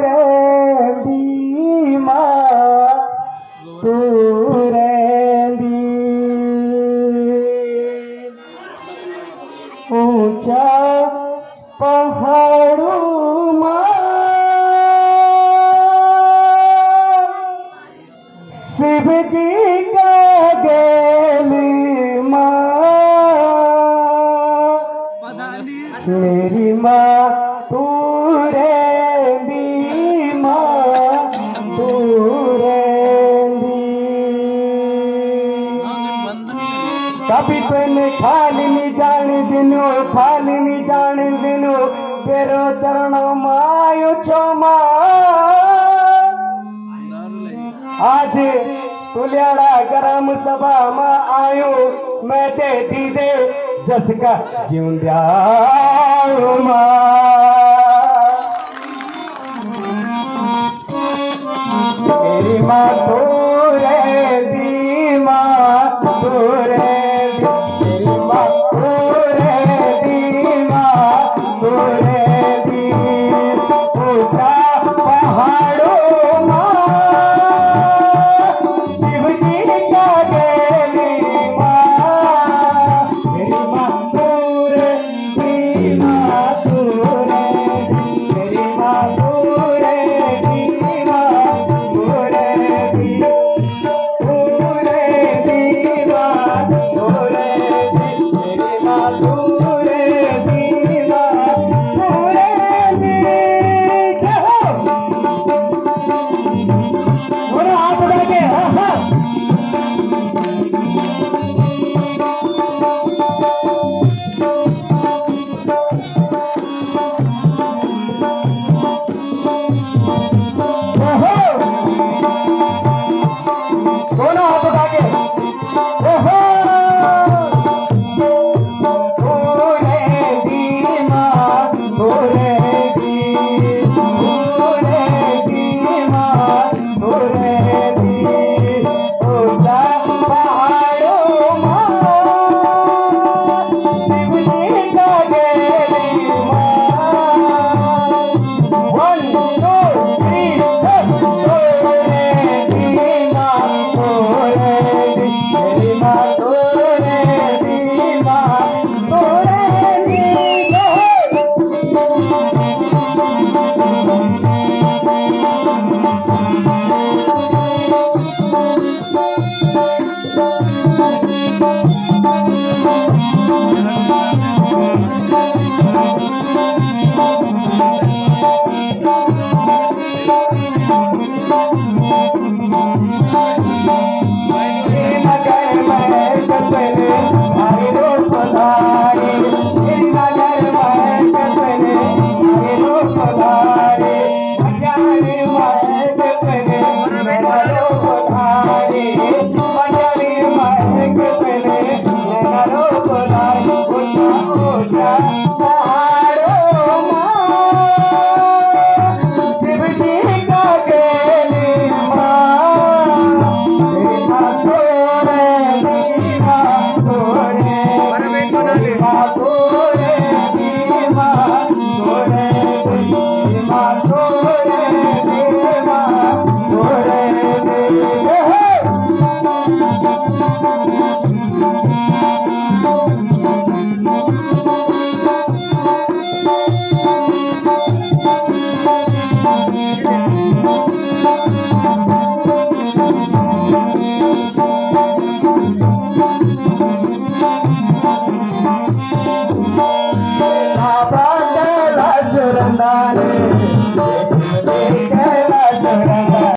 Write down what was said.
रेंदी माँ तू रेंदी ऊँचा पहाड़ों माँ शिव जी का गली मेरी माँ कभी पहने खाली नी जाने दिनो खाली नी जाने दिनो, तेरो चरणों मायो छो आज तुलियाड़ा गरम सभा में आयो, मैं दे दी दे जसका जीवन दिया बात